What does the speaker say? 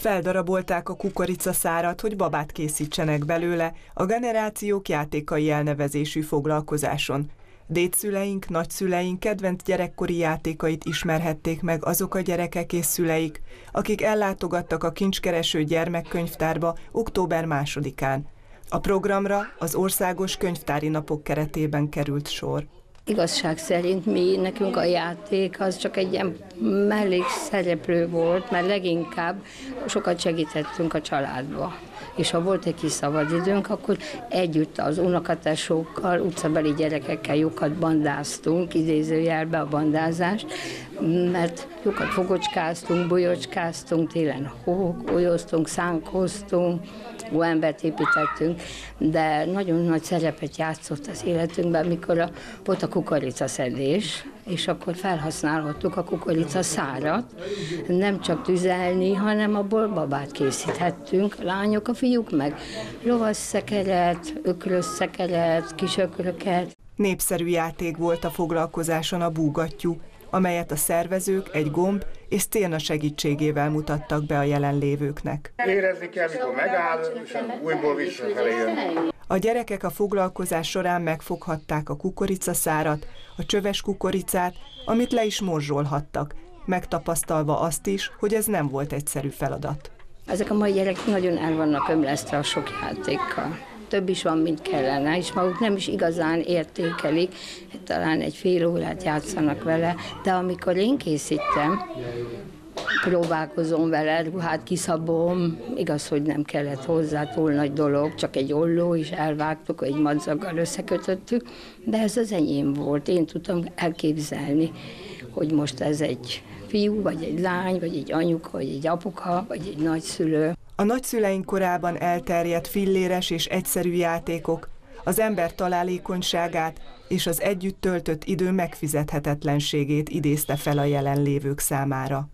Feldarabolták a kukoricaszárat, hogy babát készítsenek belőle a generációk játékai elnevezésű foglalkozáson. Dédszüleink, nagyszüleink kedvenc gyerekkori játékait ismerhették meg azok a gyerekek és szüleik, akik ellátogattak a kincskereső gyermekkönyvtárba október másodikán. A programra az Országos Könyvtári Napok keretében került sor. Igazság szerint mi, nekünk a játék az csak egy ilyen mellékszereplő volt, mert leginkább sokat segítettünk a családba. És ha volt egy kis szabadidőnk, akkor együtt az unokatesókkal, utcabeli gyerekekkel jókat bandáztunk, idézőjelbe a bandázást, mert jókat fogocskáztunk, bolyocskáztunk, télen hógolyoztunk, szánkoztunk, embert építettünk, de nagyon nagy szerepet játszott az életünkben, mikor a, volt a kukoricaszedés, és akkor felhasználhattuk a kukorica szárat, nem csak tüzelni, hanem abból babát készíthettünk, a lányok, a fiúk meg lovas szekeret, ökrös szekeret, kis ökröket. Népszerű játék volt a foglalkozáson a búgattyú, amelyet a szervezők egy gomb és célna segítségével mutattak be a jelenlévőknek. Érezni kell, mikor megáll, és újból visszafelé jön. A gyerekek a foglalkozás során megfoghatták a kukoricaszárat, a csöves kukoricát, amit le is morzsolhattak, megtapasztalva azt is, hogy ez nem volt egyszerű feladat. Ezek a mai gyerekek nagyon el vannak ömlesztve a sok játékkal több is van, mint kellene, és maguk nem is igazán értékelik, talán egy fél órát játszanak vele, de amikor én készítem, próbálkozom vele, ruhát kiszabom, igaz, hogy nem kellett hozzá túl nagy dolog, csak egy olló is elvágtuk, egy madzaggal összekötöttük, de ez az enyém volt, én tudtam elképzelni, hogy most ez egy fiú, vagy egy lány, vagy egy anyuka, vagy egy apuka, vagy egy nagyszülő. A nagyszüleink korában elterjedt filléres és egyszerű játékok, az ember találékonyságát és az együtt töltött idő megfizethetetlenségét idézte fel a jelenlévők számára.